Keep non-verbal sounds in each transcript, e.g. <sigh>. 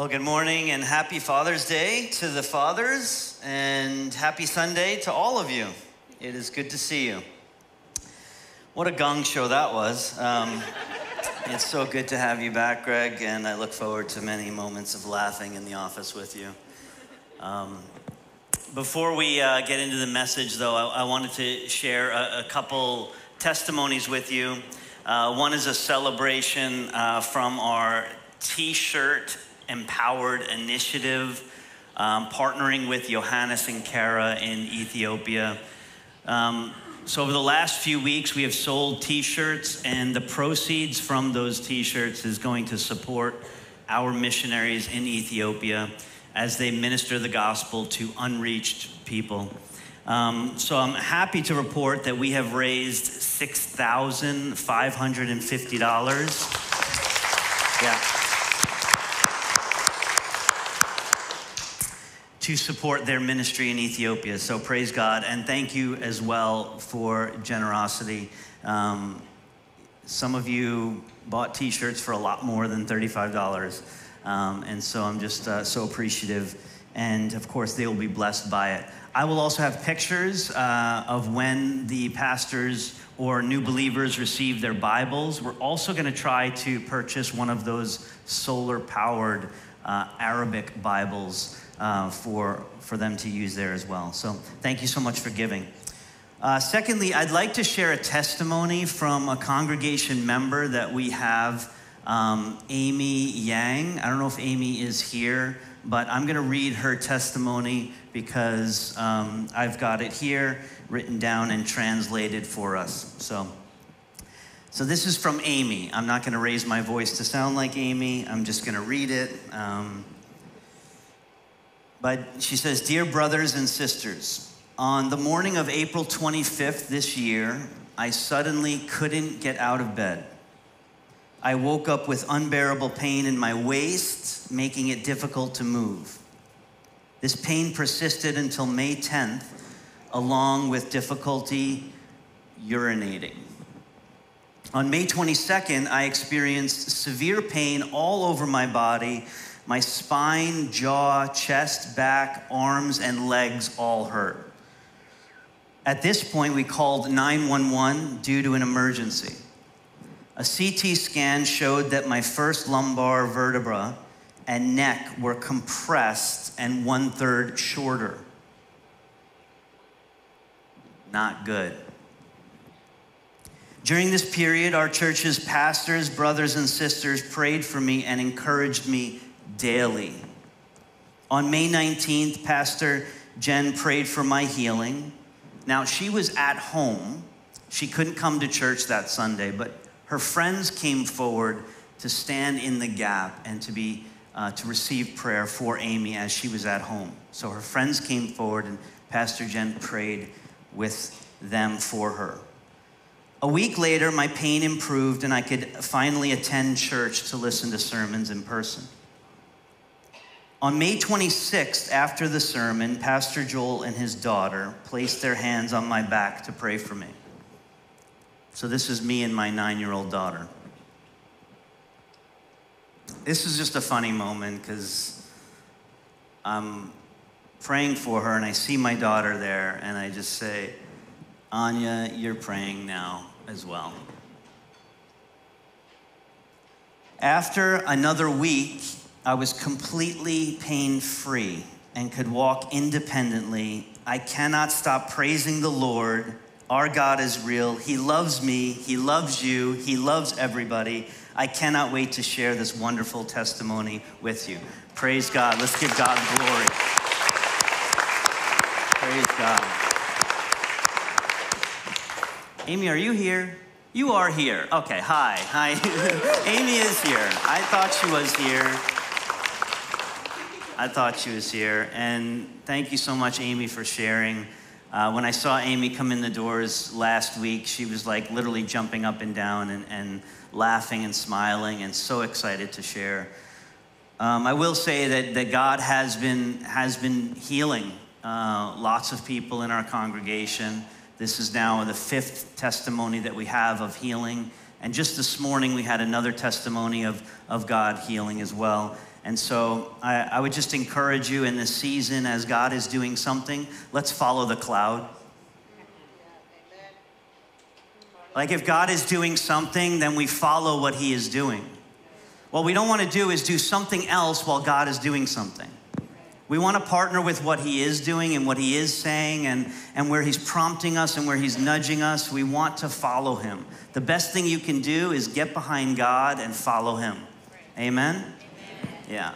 Well, good morning and happy Father's Day to the fathers, and happy Sunday to all of you. It is good to see you. What a gong show that was. Um, <laughs> it's so good to have you back, Greg, and I look forward to many moments of laughing in the office with you. Um, before we uh, get into the message, though, I, I wanted to share a, a, couple testimonies with you. Uh, one is a celebration uh, from our t shirt Empowered Initiative, um, partnering with Johannes and Kara in Ethiopia. Um, so, over the last few weeks, we have sold t shirts, and the proceeds from those t shirts is going to support our missionaries in Ethiopia as they minister the gospel to unreached people. Um, so I'm happy to report that we have raised $6,550. Yeah. To support their ministry in Ethiopia. So praise God. And thank you as well for generosity. Um, some of you bought t shirts for a lot more than $35. Um, and so I'm just uh, so appreciative. And of course, they will be blessed by it. I will also have pictures uh, of when the pastors or new believers receive their Bibles. We're also going to try to purchase one of those solar powered uh, Arabic Bibles uh, for, for them to use there as well. So thank you so much for giving. Uh, secondly, I'd like to share a testimony from a congregation member that we have, um, Amy Yang. I don't know if Amy is here, but I'm going to read her testimony because um, I've got it here written down and translated for us. So, so this is from Amy. I'm not going to raise my voice to sound like Amy. I'm just going to read it. Um, but she says, Dear brothers and sisters, on the morning of April 25th this year, I suddenly couldn't get out of bed. I woke up with unbearable pain in my waist, making it difficult to move. This pain persisted until May 10th, along with difficulty urinating. On May 22nd, I experienced severe pain all over my body my spine, jaw, chest, back, arms, and legs all hurt. At this point, we called 911 due to an emergency. A CT scan showed that my first lumbar vertebra and neck were compressed and one third shorter. Not good. During this period, our church's pastors, brothers, and sisters prayed for me and encouraged me daily. On May 19th, Pastor Jen prayed for my healing. Now, she was at home. She couldn't come to church that Sunday, but her friends came forward to stand in the gap and to be uh, to receive prayer for Amy as she was at home. So her friends came forward and Pastor Jen prayed with them for her. A week later, my pain improved and I could finally attend church to listen to sermons in person. On May 26th, after the sermon, Pastor Joel and his daughter placed their hands on my back to pray for me. So, this is me and my nine year old daughter. This is just a funny moment because I'm praying for her and I see my daughter there and I just say, Anya, you're praying now as well. After another week, I was completely pain free and could walk independently. I cannot stop praising the Lord. Our God is real. He loves me. He loves you. He loves everybody. I cannot wait to share this wonderful testimony with you. Praise God. Let's give God glory. Praise God. Amy, are you here? You are here. Okay, hi. Hi. <laughs> Amy is here. I thought she was here. I thought she was here. And thank you so much, Amy, for sharing. Uh, when I saw Amy come in the doors last week, she was like literally jumping up and down and, and laughing and smiling and so excited to share. Um, I will say that, that God has been, has been healing uh, lots of people in our congregation. This is now the fifth testimony that we have of healing. And just this morning, we had another testimony of, of God healing as well. And so I, I would just encourage you in this season as God is doing something, let's follow the cloud. Like if God is doing something, then we follow what He is doing. What we don't want to do is do something else while God is doing something. We want to partner with what He is doing and what He is saying and, and where He's prompting us and where He's nudging us. We want to follow Him. The best thing you can do is get behind God and follow Him. Amen? Amen. Yeah.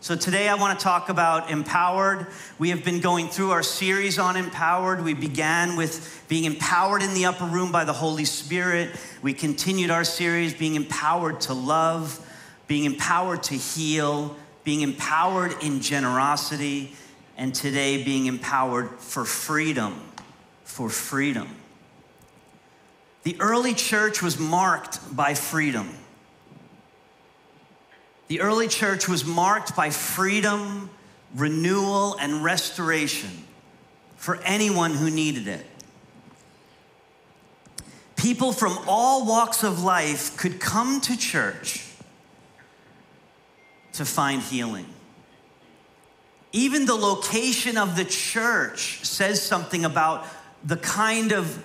So today I want to talk about empowered. We have been going through our series on empowered. We began with being empowered in the upper room by the Holy Spirit. We continued our series being empowered to love, being empowered to heal, being empowered in generosity, and today being empowered for freedom. For freedom. The early church was marked by freedom. The early church was marked by freedom, renewal, and restoration for anyone who needed it. People from all walks of life could come to church to find healing. Even the location of the church says something about the kind of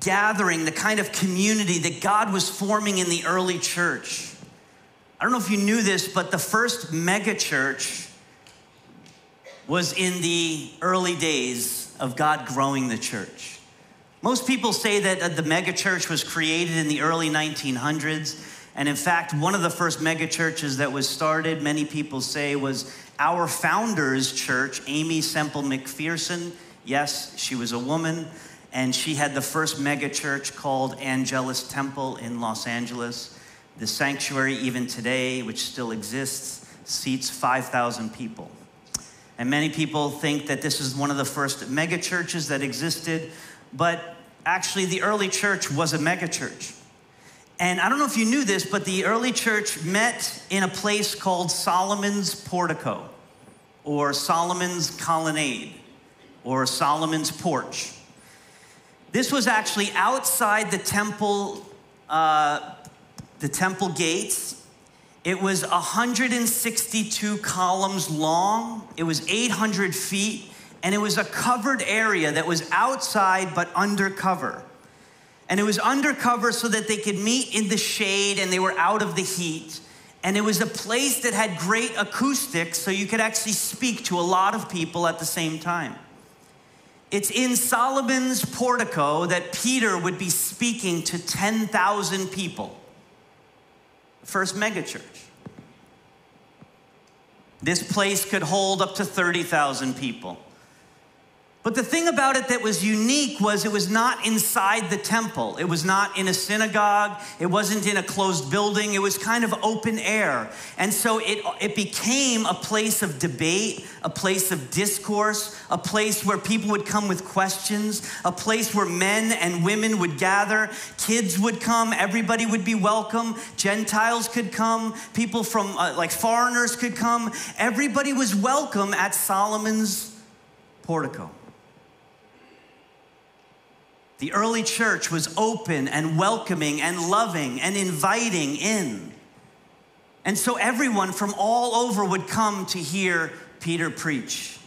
gathering, the kind of community that God was forming in the early church. I don't know if you knew this, but the first megachurch was in the early days of God growing the church. Most people say that the megachurch was created in the early 1900s. And in fact, one of the first megachurches that was started, many people say, was our founder's church, Aimee Semple McPherson. Yes, she was a woman, and she had the first megachurch called Angelus Temple in Los Angeles. The sanctuary, even today, which still exists, seats 5,000 people. And many people think that this is one of the first megachurches that existed, but actually, the early church was a megachurch. And I don't know if you knew this, but the early church met in a place called Solomon's Portico, or Solomon's Colonnade, or Solomon's Porch. This was actually outside the temple, uh, the temple gates. It was 162 columns long. It was 800 feet, and it was a covered area that was outside but undercover. And it was undercover so that they could meet in the shade and they were out of the heat. And it was a place that had great acoustics, so you could actually speak to a lot of people at the same time. It's in Solomon's portico that Peter would be speaking to 10,000 people. First megachurch. This place could hold up to 30,000 people. But the thing about it that was unique was it was not inside the temple. It was not in a synagogue. It wasn't in a closed building. It was kind of open air. And so it, it became a place of debate, a place of discourse, a place where people would come with questions, a place where men and women would gather. Kids would come. Everybody would be welcome. Gentiles could come. People from, uh, like foreigners could come. Everybody was welcome at Solomon's portico. The early church was open and welcoming and loving and inviting in. And so everyone from all over would come to hear Peter preach.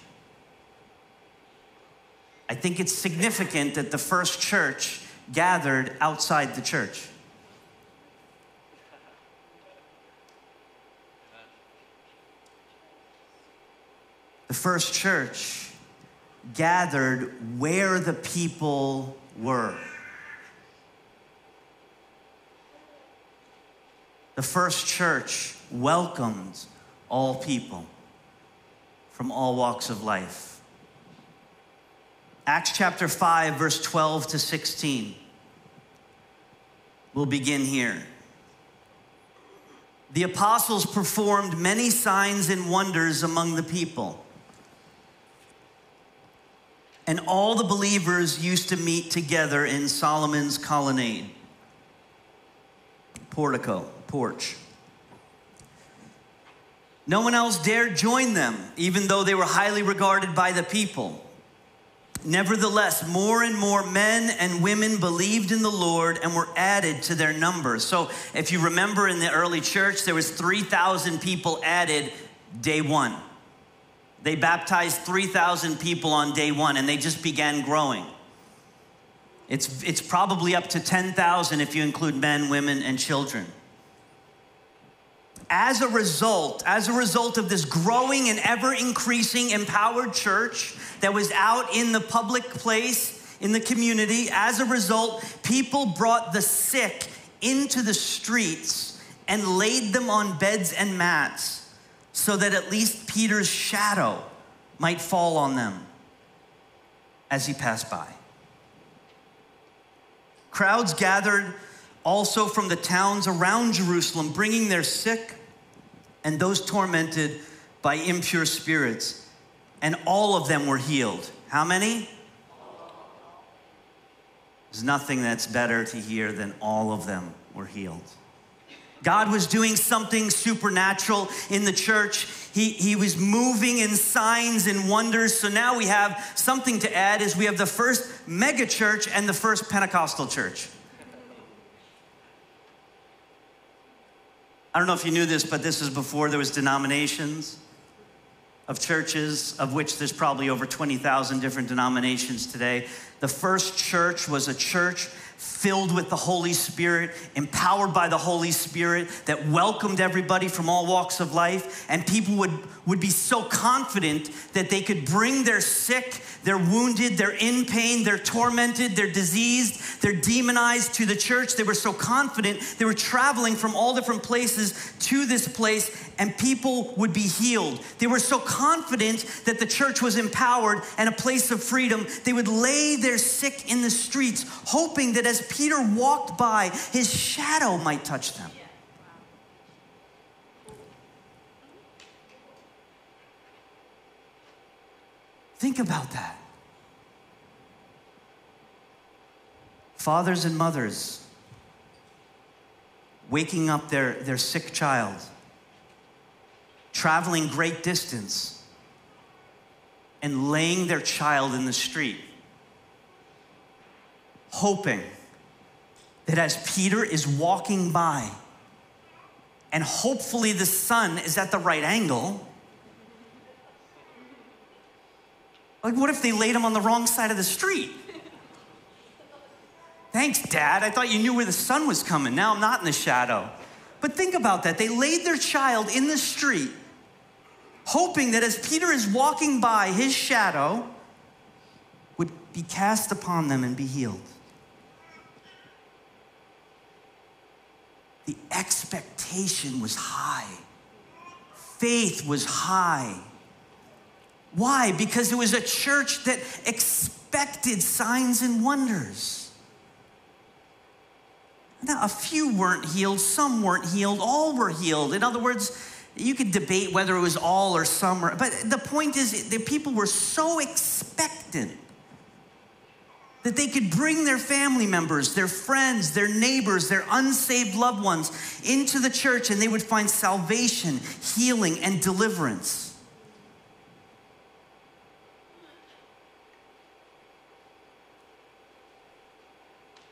I think it's significant that the first church gathered outside the church. The first church gathered where the people were. The first church welcomed all people from all walks of life. Acts chapter 5, verse 12 to 16. We'll begin here. The apostles performed many signs and wonders among the people and all the believers used to meet together in Solomon's colonnade, portico, porch. No one else dared join them, even though they were highly regarded by the people. Nevertheless, more and more men and women believed in the Lord and were added to their number. So, if you remember in the early church, there was 3,000 people added day 1. They baptized 3,000 people on day 1 and they just began growing. It's, it's probably up to 10,000 if you include men, women, and children as a result, as a result of this growing and ever increasing empowered church that was out in the public place, in the community, as a result, people brought the sick into the streets and laid them on beds and mats so that at least Peter's shadow might fall on them as he passed by. Crowds gathered also from the towns around Jerusalem, bringing their sick and those tormented by impure spirits, and all of them were healed. How many? There's nothing that's better to hear than all of them were healed. God was doing something supernatural in the church. He, he was moving in signs and wonders. So now we have something to add is we have the first mega church and the first Pentecostal church. I don't know if you knew this, but this is before there was denominations of churches, of which there's probably over 20,000 different denominations today. The first church was a church filled with the Holy Spirit, empowered by the Holy Spirit, that welcomed everybody from all walks of life. And people would, would be so confident that they could bring their sick, their wounded, their in pain, their tormented, their diseased, their demonized to the church. They were so confident. They were traveling from all different places to this place, and people would be healed. They were so confident that the church was empowered and a place of freedom. They would lay their sick in the streets, hoping that as Peter walked by, his shadow might touch them. Think about that. Fathers and mothers waking up their, their sick child, traveling great distance, and laying their child in the street, hoping that as Peter is walking by, and hopefully the sun is at the right angle. Like, what if they laid him on the wrong side of the street? Thanks, Dad. I thought you knew where the sun was coming. Now I'm not in the shadow. But think about that. They laid their child in the street, hoping that as Peter is walking by, his shadow would be cast upon them and be healed. The expectation was high, faith was high. Why? Because it was a church that expected signs and wonders. Now, a few weren't healed, some weren't healed, all were healed. In other words, you could debate whether it was all or some, but the point is, the people were so expectant that they could bring their family members, their friends, their neighbors, their unsaved loved ones into the church and they would find salvation, healing, and deliverance.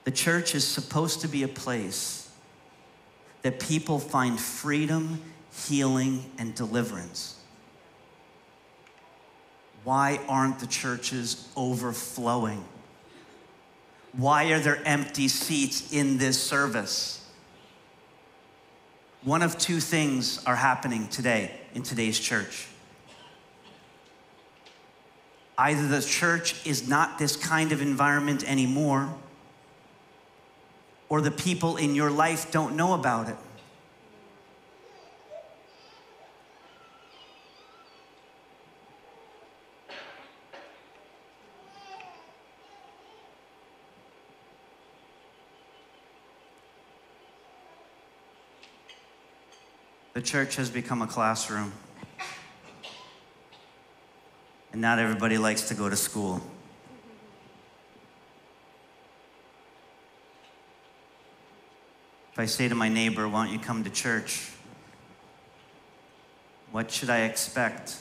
The church is supposed to be a place that people find freedom, healing, and deliverance. Why aren't the churches overflowing? Why are there empty seats in this service? One of two things are happening today in today's church. Either the church is not this kind of environment anymore, or the people in your life don't know about it. The church has become a classroom. And not everybody likes to go to school. If I say to my neighbor, Why don't you come to church? What should I expect?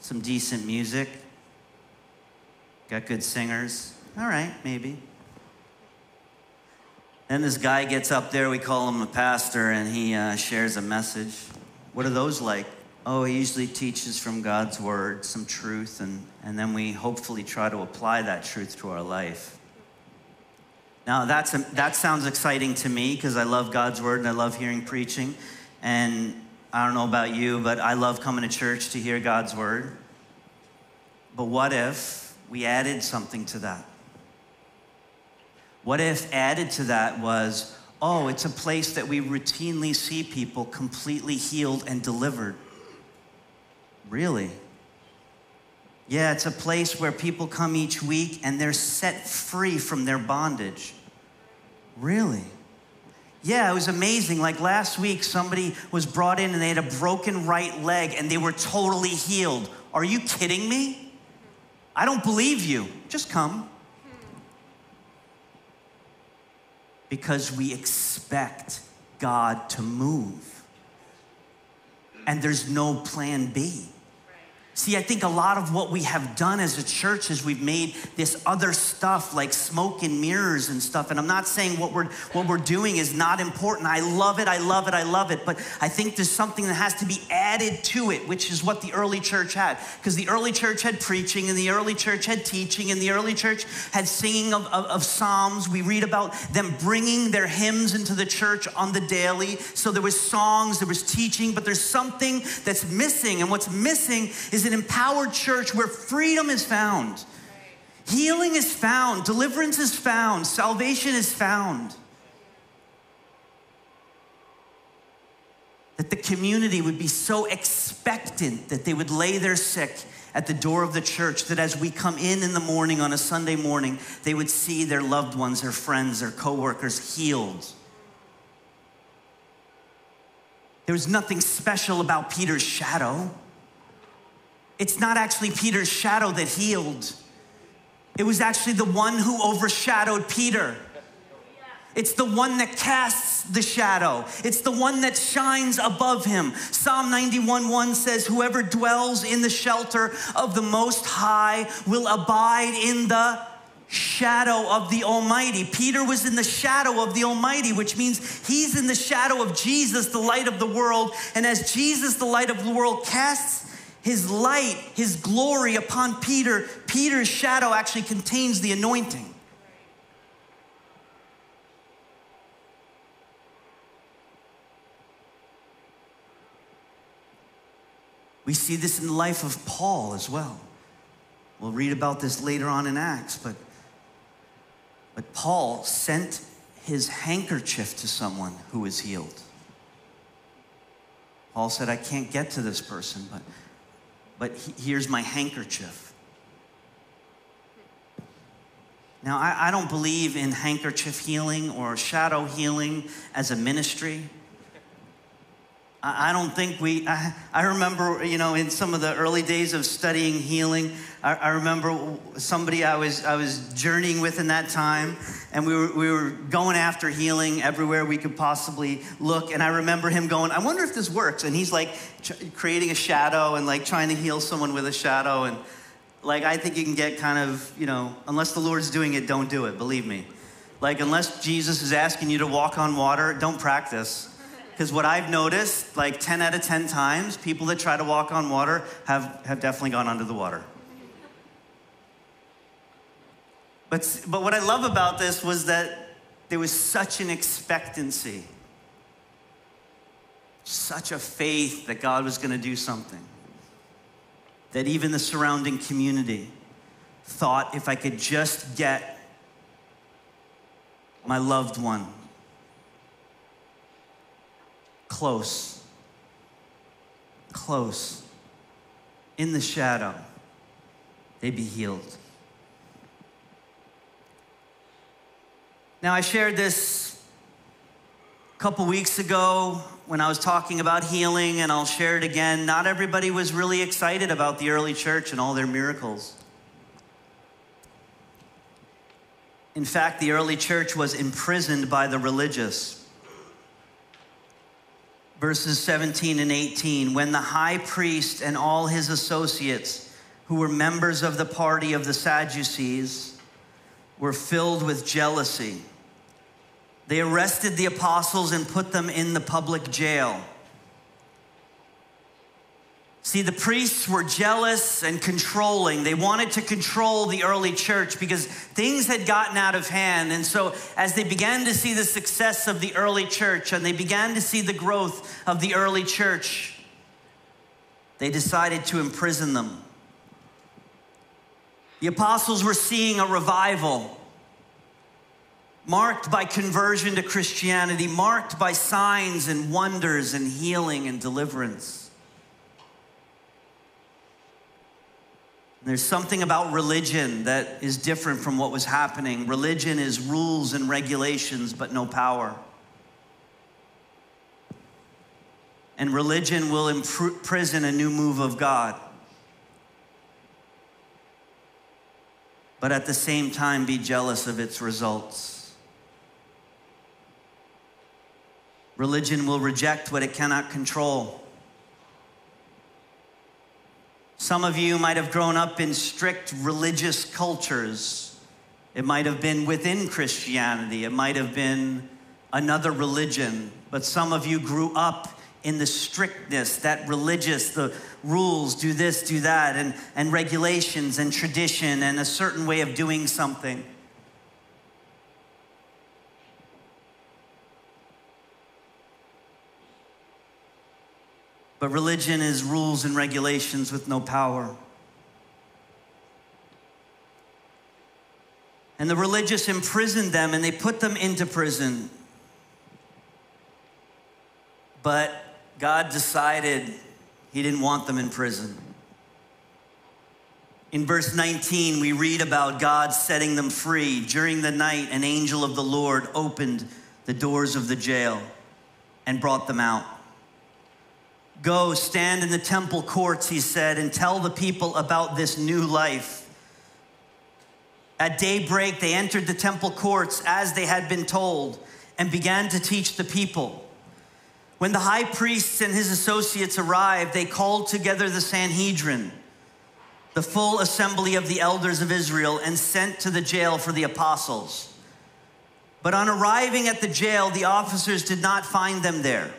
Some decent music, Got good singers. All right, maybe. Then this guy gets up there, we call him a pastor, and he uh, shares a message. What are those like? Oh, he usually teaches from God's word, some truth, and, and then we hopefully try to apply that truth to our life. Now, that's a, that sounds exciting to me because I love God's word and I love hearing preaching. And I don't know about you, but I love coming to church to hear God's word. But what if we added something to that? What if added to that was, oh, it's a place that we routinely see people completely healed and delivered? Really? Yeah, it's a place where people come each week and they're set free from their bondage. Really? Yeah, it was amazing. Like last week, somebody was brought in and they had a broken right leg and they were totally healed. Are you kidding me? I don't believe you. Just come. Because we expect God to move. And there's no plan B. See, I think a lot of what we have done as a church is we've made this other stuff like smoke and mirrors and stuff. And I'm not saying what we're what we're doing is not important. I love it, I love it, I love it. But I think there's something that has to be added to it, which is what the early church had. Because the early church had preaching, and the early church had teaching, and the early church had singing of, of, of psalms. We read about them bringing their hymns into the church on the daily. So there was songs, there was teaching, but there's something that's missing. And what's missing is an empowered church where freedom is found, healing is found, deliverance is found, salvation is found. That the community would be so expectant that they would lay their sick at the door of the church, that as we come in in the morning on a Sunday morning, they would see their loved ones, their friends, their coworkers healed. There was nothing special about Peter's shadow. It's not actually Peter's shadow that healed, it was actually the one who overshadowed Peter. It's the one that casts the shadow. It's the one that shines above him. Psalm 91 1 says, Whoever dwells in the shelter of the Most High will abide in the shadow of the Almighty. Peter was in the shadow of the Almighty, which means he's in the shadow of Jesus, the light of the world. And as Jesus, the light of the world, casts his light, his glory upon Peter, Peter's shadow actually contains the anointing. We see this in the life of Paul as well. We'll read about this later on in Acts, but, but Paul sent his handkerchief to someone who was healed. Paul said, I can't get to this person, but but here's my handkerchief. Now, I, I, don't believe in handkerchief healing or shadow healing as a ministry. I, don't think we, I, I, remember, you know, in some of the early days of studying healing, I, I remember somebody I was, I was journeying with in that time, and we were, we were going after healing everywhere we could possibly look. And I remember him going, I wonder if this works. And he's like creating a shadow and like trying to heal someone with a shadow. And like, I think you can get kind of, you know, unless the Lord's doing it, don't do it, believe me. Like, unless Jesus is asking you to walk on water, don't practice. Because what I've noticed, like 10 out of 10 times, people that try to walk on water have, have definitely gone under the water. But, but what I love about this was that there was such an expectancy, such a faith that God was going to do something, that even the surrounding community thought if I could just get my loved one close, close, in the shadow, they'd be healed. Now, I shared this a couple weeks ago when I was talking about healing, and I'll share it again. Not everybody was really excited about the early church and all their miracles. In fact, the early church was imprisoned by the religious. Verses 17 and 18 when the high priest and all his associates who were members of the party of the Sadducees, were filled with jealousy. They arrested the apostles and put them in the public jail. See, the priests were jealous and controlling. They wanted to control the early church because things had gotten out of hand. And so, as they began to see the success of the early church and they began to see the growth of the early church, they decided to imprison them. The apostles were seeing a revival marked by conversion to Christianity, marked by signs and wonders and healing and deliverance. There's something about religion that is different from what was happening. Religion is rules and regulations, but no power. And religion will imprison a new move of God. But at the same time, be jealous of its results. Religion will reject what it cannot control. Some of you might have grown up in strict religious cultures. It might have been within Christianity, it might have been another religion, but some of you grew up in the strictness, that religious, the rules, do this, do that, and, and regulations and tradition and a certain way of doing something. But religion is rules and regulations with no power. And the religious imprisoned them and they put them into prison. But God decided He didn't want them in prison. In verse 19, we read about God setting them free. During the night, an angel of the Lord opened the doors of the jail and brought them out. Go stand in the temple courts, he said, and tell the people about this new life. At daybreak, they entered the temple courts as they had been told and began to teach the people. When the high priests and his associates arrived, they called together the Sanhedrin, the full assembly of the elders of Israel, and sent to the jail for the apostles. But on arriving at the jail, the officers did not find them there.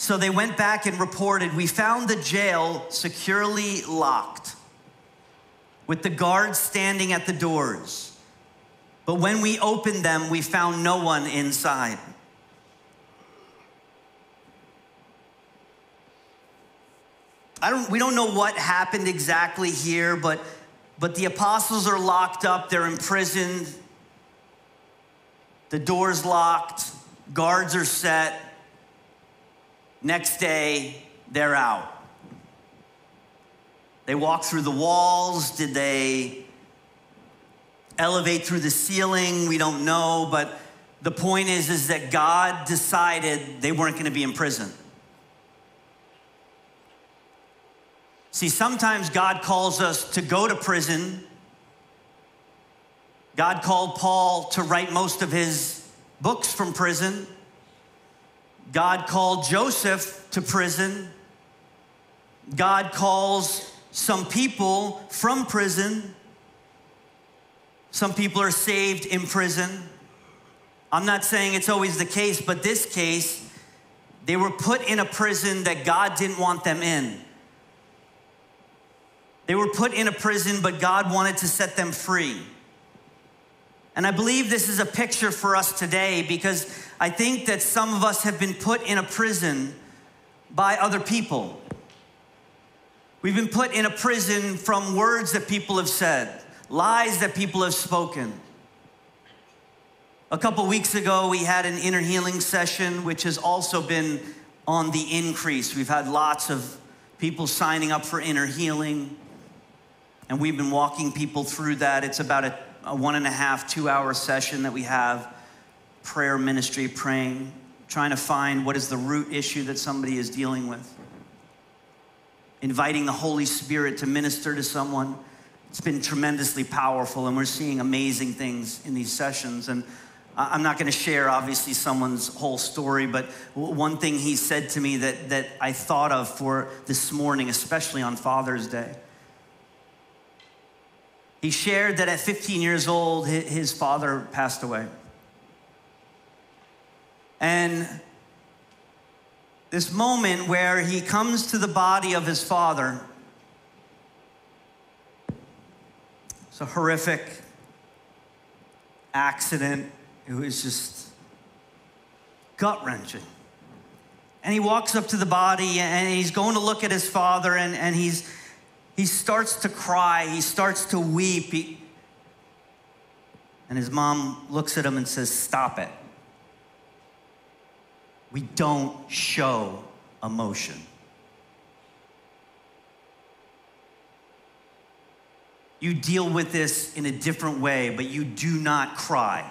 So they went back and reported we found the jail securely locked with the guards standing at the doors. But when we opened them, we found no one inside. I don't, we don't know what happened exactly here, but, but the apostles are locked up, they're imprisoned, the door's locked, guards are set. Next day, they're out. They walk through the walls. Did they elevate through the ceiling? We don't know, but the point is is that God decided they weren't going to be in prison. See, sometimes God calls us to go to prison. God called Paul to write most of his books from prison. God called Joseph to prison. God calls some people from prison. Some people are saved in prison. I'm not saying it's always the case, but this case, they were put in a prison that God didn't want them in. They were put in a prison, but God wanted to set them free. And I believe this is a picture for us today because I think that some of us have been put in a prison by other people. We've been put in a prison from words that people have said, lies that people have spoken. A couple weeks ago, we had an inner healing session, which has also been on the increase. We've had lots of people signing up for inner healing, and we've been walking people through that. It's about a a one and a half, two hour session that we have prayer ministry, praying, trying to find what is the root issue that somebody is dealing with. Inviting the Holy Spirit to minister to someone. It's been tremendously powerful, and we're seeing amazing things in these sessions. And I'm not going to share, obviously, someone's whole story, but one thing he said to me that, that I thought of for this morning, especially on Father's Day, He shared that at 15 years old, his father passed away. And this moment where he comes to the body of his father, it's a horrific accident. It was just gut wrenching. And he walks up to the body and he's going to look at his father and, and he's, he starts to cry. He starts to weep. He, and his mom looks at him and says, Stop it. We don't show emotion. You deal with this in a different way, but you do not cry.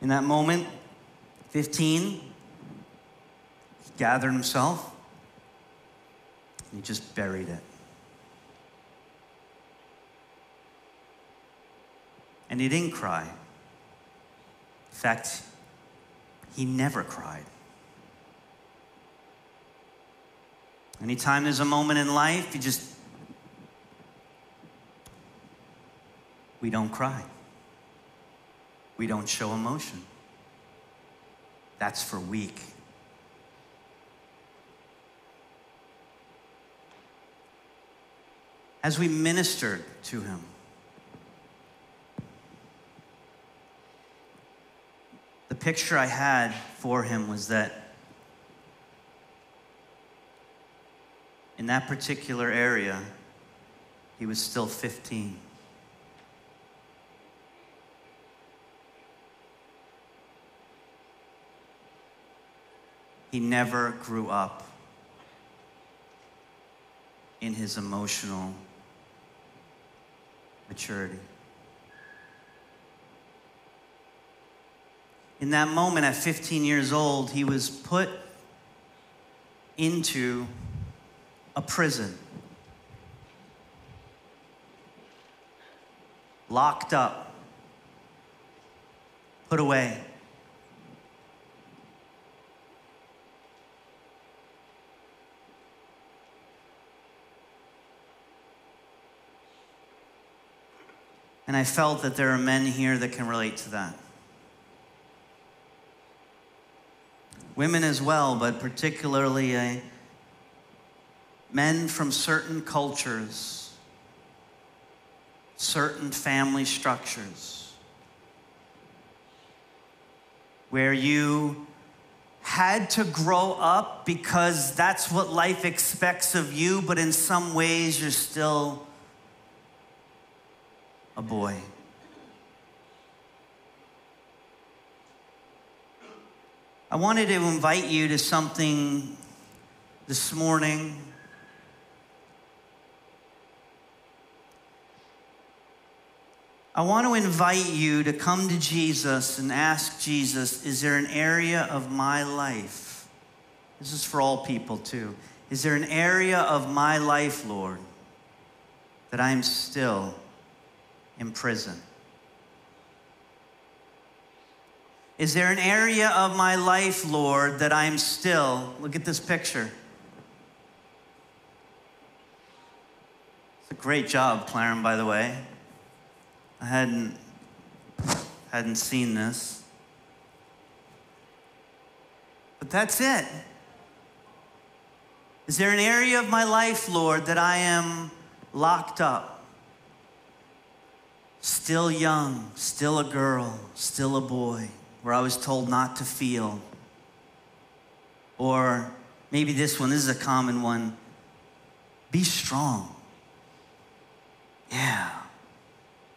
In that moment, 15, he gathered himself and he just buried it. And he didn't cry. In fact, he never cried. Anytime there's a moment in life, you just, we don't cry. We don't show emotion. That's for weak. As we ministered to him, the picture I had for him was that in that particular area, he was still 15. He never grew up in his emotional maturity. In that moment, at 15 years old, he was put into a prison, locked up, put away. And I felt that there are men here that can relate to that. Women as well, but particularly a, men from certain cultures, certain family structures, where you had to grow up because that's what life expects of you, but in some ways you're still a boy. I wanted to invite you to something this morning. I want to invite you to come to Jesus and ask Jesus, is there an area of my life? This is for all people too. Is there an area of my life, Lord, that I'm still in prison? Is there an area of my life, Lord, that I'm still, look at this picture. It's a great job, Claren, by the way. I hadn't, hadn't seen this. But that's it. Is there an area of my life, Lord, that I am locked up? Still young, still a girl, still a boy, where I was told not to feel. Or maybe this one, this is a common one be strong. Yeah.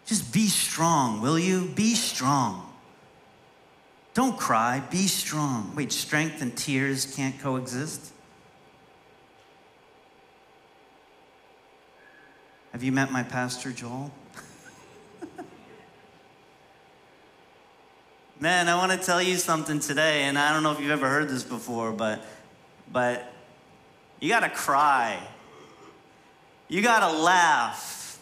Just be strong, will you? Be strong. Don't cry, be strong. Wait, strength and tears can't coexist? Have you met my pastor, Joel? Man, I want to tell you something today, and I don't know if you've ever heard this before, but but you got to cry. You got to laugh.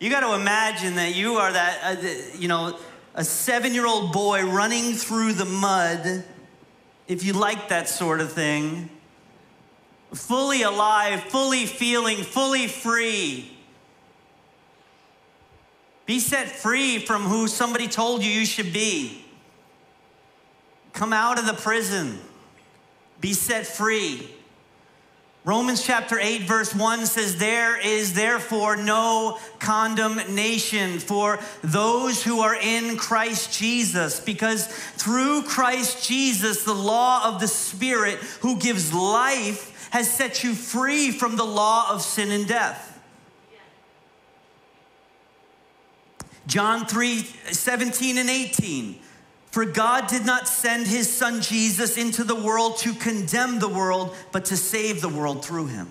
You got to imagine that you are that uh, you know, a 7-year-old boy running through the mud if you like that sort of thing. fully alive, fully feeling, fully free. Be set free from who somebody told you you should be. Come out of the prison. Be set free. Romans chapter 8, verse 1 says, There is therefore no condemnation for those who are in Christ Jesus, because through Christ Jesus, the law of the Spirit who gives life has set you free from the law of sin and death. John 3 17 and 18. For God did not send his son Jesus into the world to condemn the world, but to save the world through him.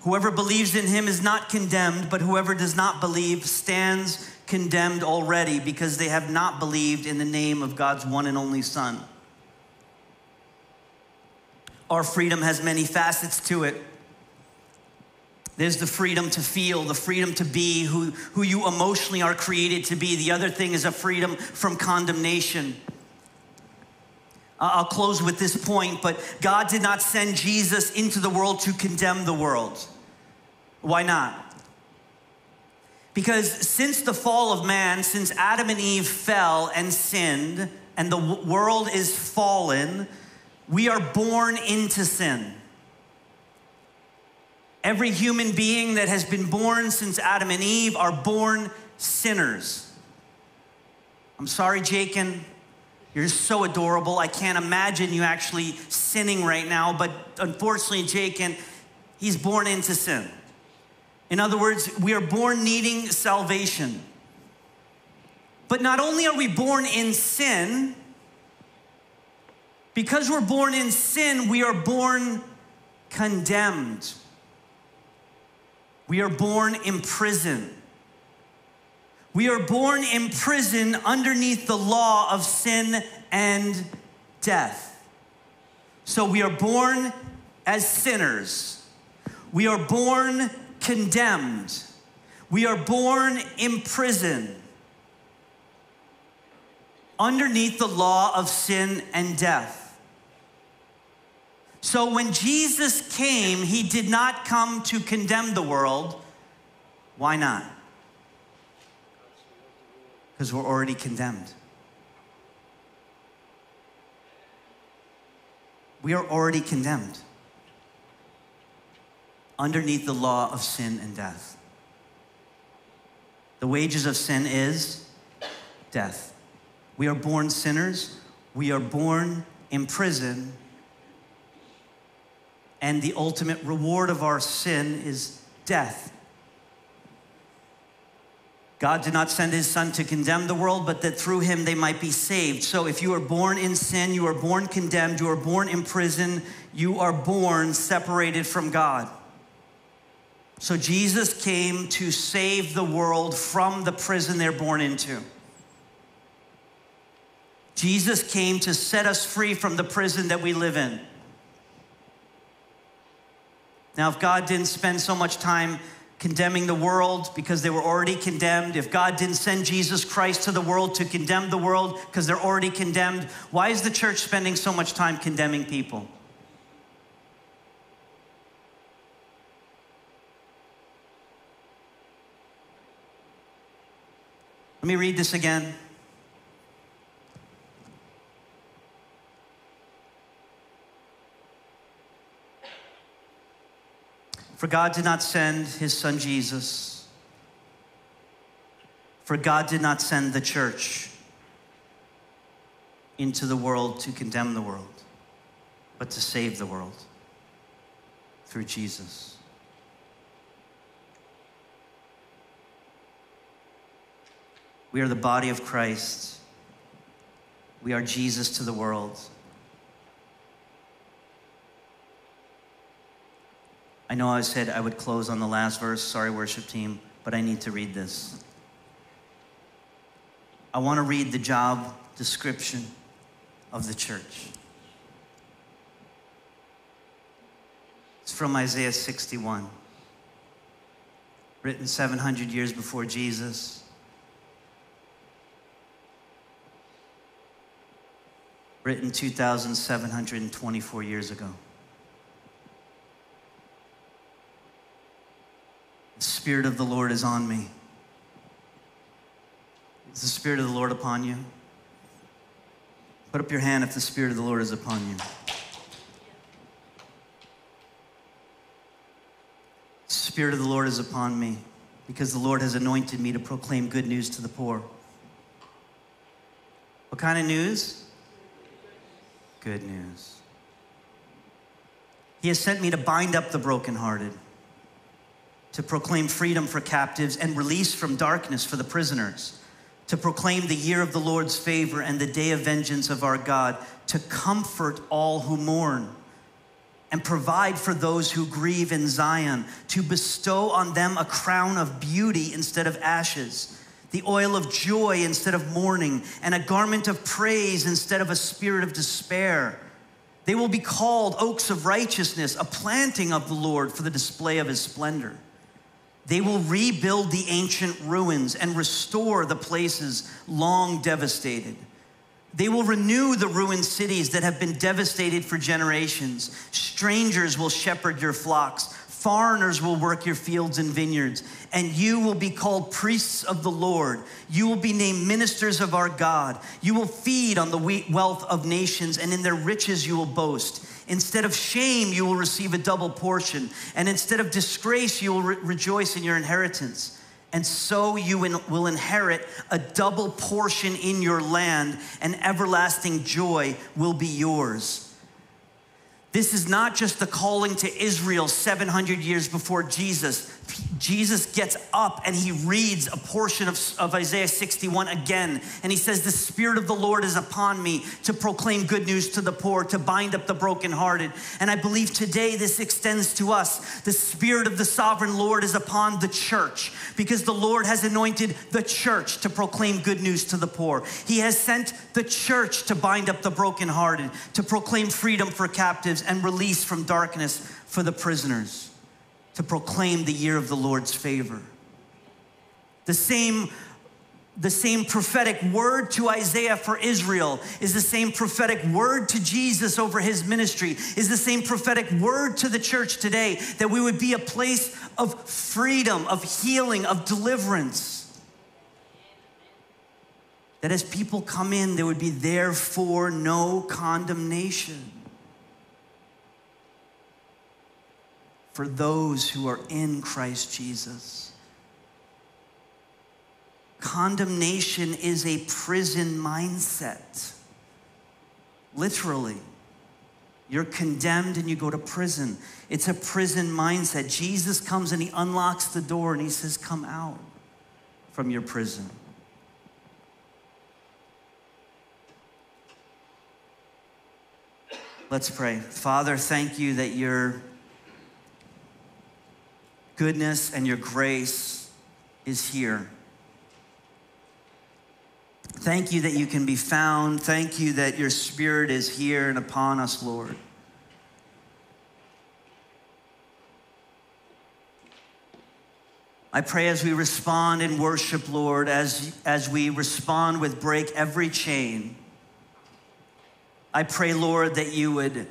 Whoever believes in him is not condemned, but whoever does not believe stands condemned already because they have not believed in the name of God's one and only Son. Our freedom has many facets to it. There's the freedom to feel, the freedom to be who, who you emotionally are created to be. The other thing is a freedom from condemnation. I'll close with this point, but God did not send Jesus into the world to condemn the world. Why not? Because since the fall of man, since Adam and Eve fell and sinned, and the world is fallen, we are born into sin. Every human being that has been born since Adam and Eve are born sinners. I'm sorry, Jacob. You're so adorable. I can't imagine you actually sinning right now, but unfortunately, Jacob, he's born into sin. In other words, we are born needing salvation. But not only are we born in sin, because we're born in sin, we are born condemned. We are born in prison. We are born in prison underneath the law of sin and death. So we are born as sinners. We are born condemned. We are born in prison underneath the law of sin and death. So when Jesus came, he did not come to condemn the world. Why not? Because we're already condemned. We are already condemned underneath the law of sin and death. The wages of sin is death. We are born sinners. We are born in prison and the ultimate reward of our sin is death. God did not send his son to condemn the world, but that through him they might be saved. So if you are born in sin, you are born condemned, you are born in prison, you are born separated from God. So Jesus came to save the world from the prison they're born into. Jesus came to set us free from the prison that we live in. Now, if God didn't spend so much time condemning the world because they were already condemned, if God didn't send Jesus Christ to the world to condemn the world because they're already condemned, why is the church spending so much time condemning people? Let me read this again. For God did not send his son Jesus. For God did not send the church into the world to condemn the world, but to save the world through Jesus. We are the body of Christ. We are Jesus to the world. I know I said I would close on the last verse. Sorry, worship team, but I need to read this. I want to read the job description of the church. It's from Isaiah 61, written 700 years before Jesus. Written 2,724 years ago. Spirit of the Lord is on me. Is the Spirit of the Lord upon you? Put up your hand if the Spirit of the Lord is upon you. The Spirit of the Lord is upon me because the Lord has anointed me to proclaim good news to the poor. What kind of news? Good news. He has sent me to bind up the brokenhearted, to proclaim freedom for captives and release from darkness for the prisoners, to proclaim the year of the Lord's favor and the day of vengeance of our God, to comfort all who mourn and provide for those who grieve in Zion, to bestow on them a crown of beauty instead of ashes, the oil of joy instead of mourning, and a garment of praise instead of a spirit of despair. They will be called oaks of righteousness, a planting of the Lord for the display of his splendor. They will rebuild the ancient ruins and restore the places long devastated. They will renew the ruined cities that have been devastated for generations. Strangers will shepherd your flocks. Foreigners will work your fields and vineyards, and you will be called priests of the Lord. You will be named ministers of our God. You will feed on the wealth of nations, and in their riches you will boast. Instead of shame, you will receive a double portion, and instead of disgrace, you will re- rejoice in your inheritance and so you will inherit a double portion in your land, and everlasting joy will be yours. This is not just the calling to Israel 700 years before Jesus. Jesus gets up and he reads a portion of, of, Isaiah 61 again. And he says, The Spirit of the Lord is upon me to proclaim good news to the poor, to bind up the brokenhearted. And I believe today this extends to us. The Spirit of the sovereign Lord is upon the church because the Lord has anointed the church to proclaim good news to the poor. He has sent the church to bind up the brokenhearted, to proclaim freedom for captives and release from darkness for the prisoners, to proclaim the year of the Lord's favor. The same the same prophetic word to Isaiah for Israel is the same prophetic word to Jesus over his ministry, is the same prophetic word to the church today that we would be a place of freedom, of healing, of deliverance. That as people come in, there would be therefore no condemnation. For those who are in Christ Jesus. Condemnation is a prison mindset. Literally. You're condemned and you go to prison. It's a prison mindset. Jesus comes and he unlocks the door and he says, Come out from your prison. Let's pray. Father, thank you that you're goodness and your grace is here. Thank you that you can be found. Thank you that your spirit is here and upon us, Lord. I pray as we respond in worship, Lord, as, as we respond with break every chain, I pray, Lord, that you would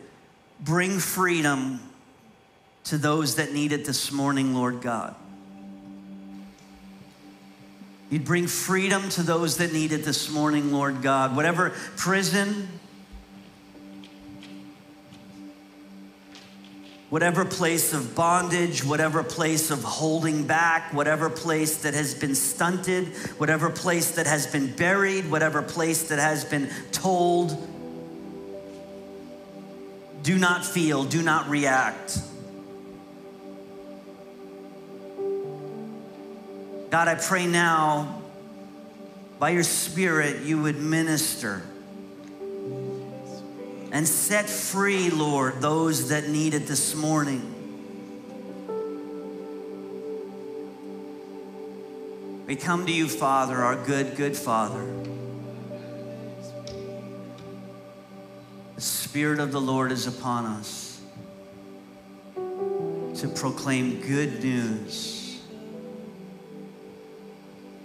bring freedom to those that need it this morning, Lord God. You'd bring freedom to those that need it this morning, Lord God. Whatever prison, whatever place of bondage, whatever place of holding back, whatever place that has been stunted, whatever place that has been buried, whatever place that has been told, do not feel, do not react. God, I pray now by your Spirit you would minister and set free, Lord, those that need it this morning. We come to you, Father, our good, good Father. The Spirit of the Lord is upon us to proclaim good news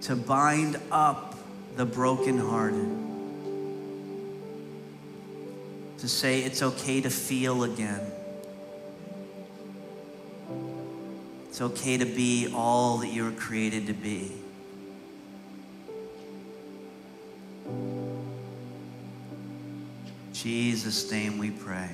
to bind up the brokenhearted, to say it's okay to feel again. It's okay to be all that you were created to be. Jesus' name we pray.